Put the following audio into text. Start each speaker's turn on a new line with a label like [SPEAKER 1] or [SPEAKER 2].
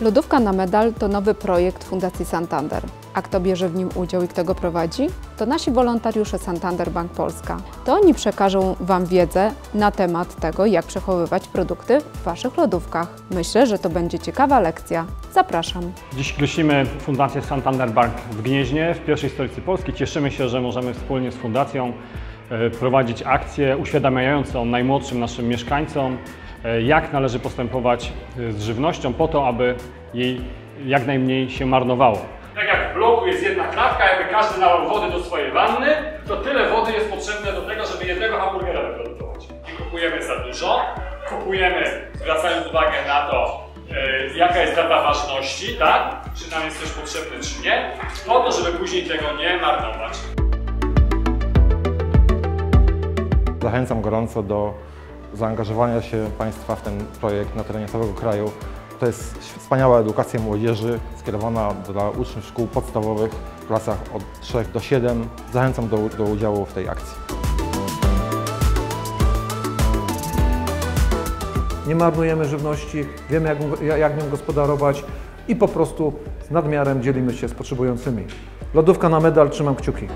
[SPEAKER 1] Lodówka na medal to nowy projekt Fundacji Santander. A kto bierze w nim udział i kto go prowadzi? To nasi wolontariusze Santander Bank Polska. To oni przekażą Wam wiedzę na temat tego, jak przechowywać produkty w Waszych lodówkach. Myślę, że to będzie ciekawa lekcja. Zapraszam.
[SPEAKER 2] Dziś gościmy Fundację Santander Bank w Gnieźnie, w pierwszej stolicy Polski. Cieszymy się, że możemy wspólnie z Fundacją e, prowadzić akcję uświadamiającą najmłodszym naszym mieszkańcom, jak należy postępować e, z żywnością po to, aby jej jak najmniej się marnowało. Tak jak w bloku jest jedna klatka, jakby każdy nalał wody do swojej wanny, to tyle wody jest potrzebne do tego, żeby jednego hamburgera wyprodukować. Nie kupujemy za dużo, kupujemy, zwracając uwagę na to, e, jaka jest data ważności, tak? Czy nam jest coś potrzebne, czy nie, po to, żeby później tego nie marnować.
[SPEAKER 3] Zachęcam gorąco do zaangażowania się Państwa w ten projekt na terenie całego kraju. To jest wspaniała edukacja młodzieży skierowana dla uczniów szkół podstawowych w klasach od 3 do 7. Zachęcam do, do udziału w tej akcji.
[SPEAKER 4] nie marnujemy żywności, wiemy jak, jak nią gospodarować i po prostu z nadmiarem dzielimy się z potrzebującymi. Lodówka na medal, trzymam kciuki.